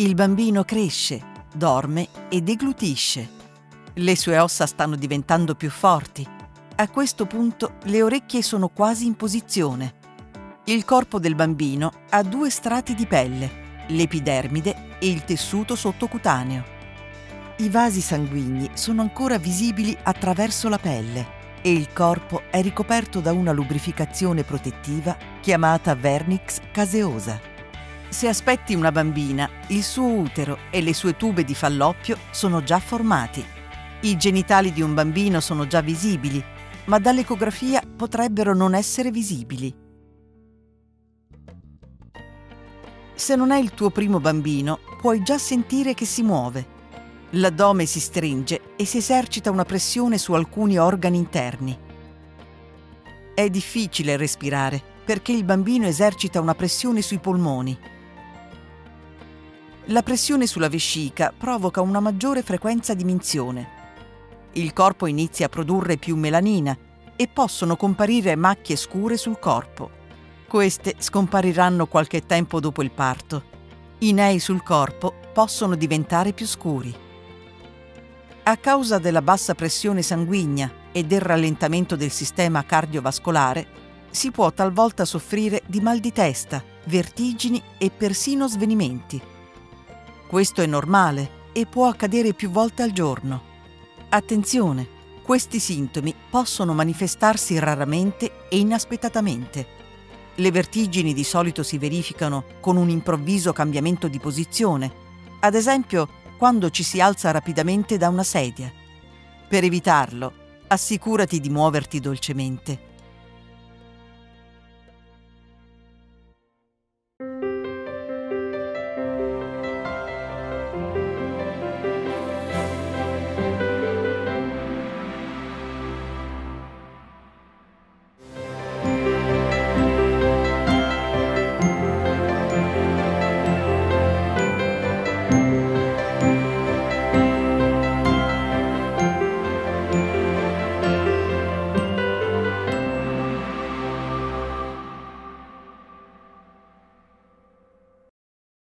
Il bambino cresce, dorme e deglutisce. Le sue ossa stanno diventando più forti. A questo punto le orecchie sono quasi in posizione. Il corpo del bambino ha due strati di pelle, l'epidermide e il tessuto sottocutaneo. I vasi sanguigni sono ancora visibili attraverso la pelle e il corpo è ricoperto da una lubrificazione protettiva chiamata vernix caseosa. Se aspetti una bambina, il suo utero e le sue tube di falloppio sono già formati. I genitali di un bambino sono già visibili, ma dall'ecografia potrebbero non essere visibili. Se non è il tuo primo bambino, puoi già sentire che si muove L'addome si stringe e si esercita una pressione su alcuni organi interni. È difficile respirare perché il bambino esercita una pressione sui polmoni. La pressione sulla vescica provoca una maggiore frequenza di minzione. Il corpo inizia a produrre più melanina e possono comparire macchie scure sul corpo. Queste scompariranno qualche tempo dopo il parto. I nei sul corpo possono diventare più scuri. A causa della bassa pressione sanguigna e del rallentamento del sistema cardiovascolare, si può talvolta soffrire di mal di testa, vertigini e persino svenimenti. Questo è normale e può accadere più volte al giorno. Attenzione, questi sintomi possono manifestarsi raramente e inaspettatamente. Le vertigini di solito si verificano con un improvviso cambiamento di posizione, ad esempio quando ci si alza rapidamente da una sedia. Per evitarlo, assicurati di muoverti dolcemente